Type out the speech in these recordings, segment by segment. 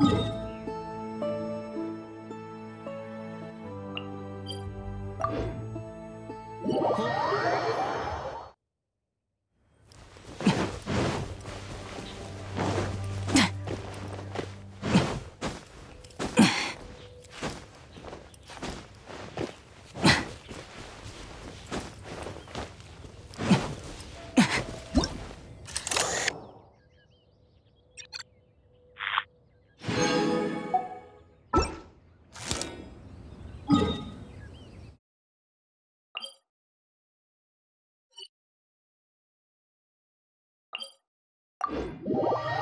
you Whoa!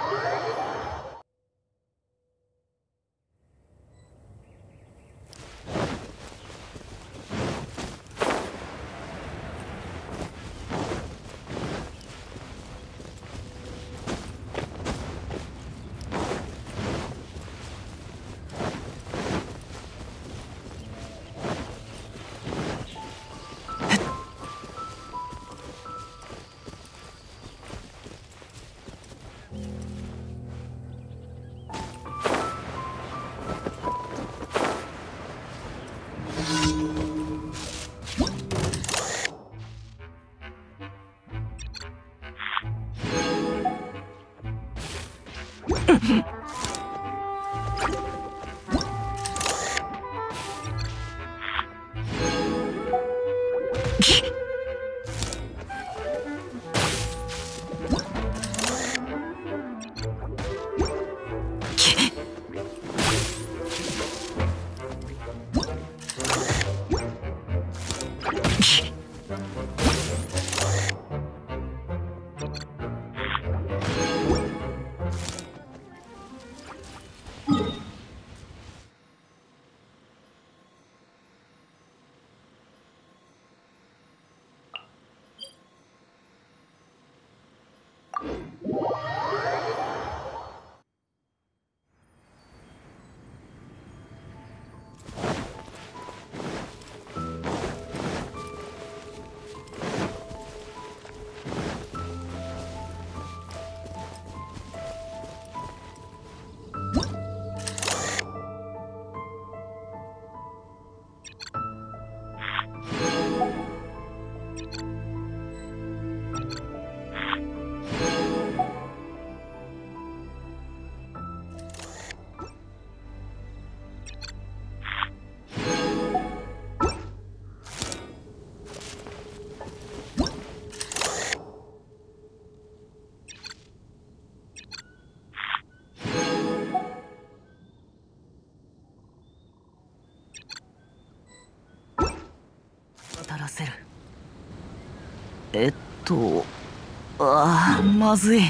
Mm-hmm. せる。えっとああまずい。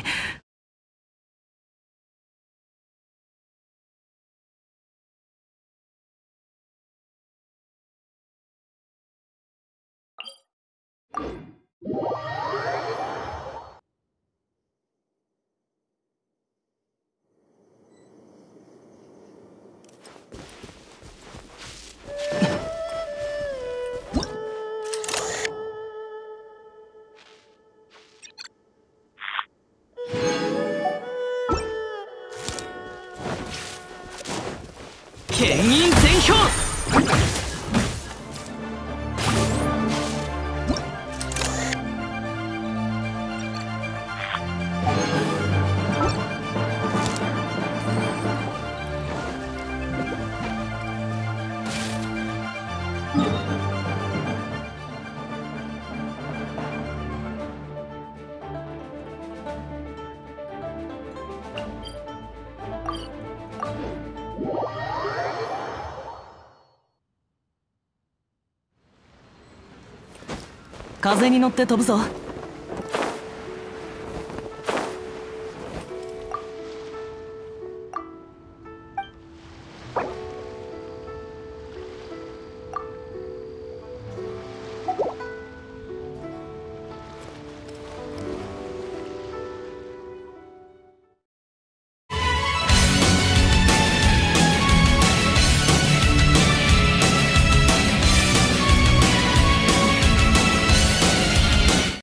牽引全票。風に乗って飛ぶぞ。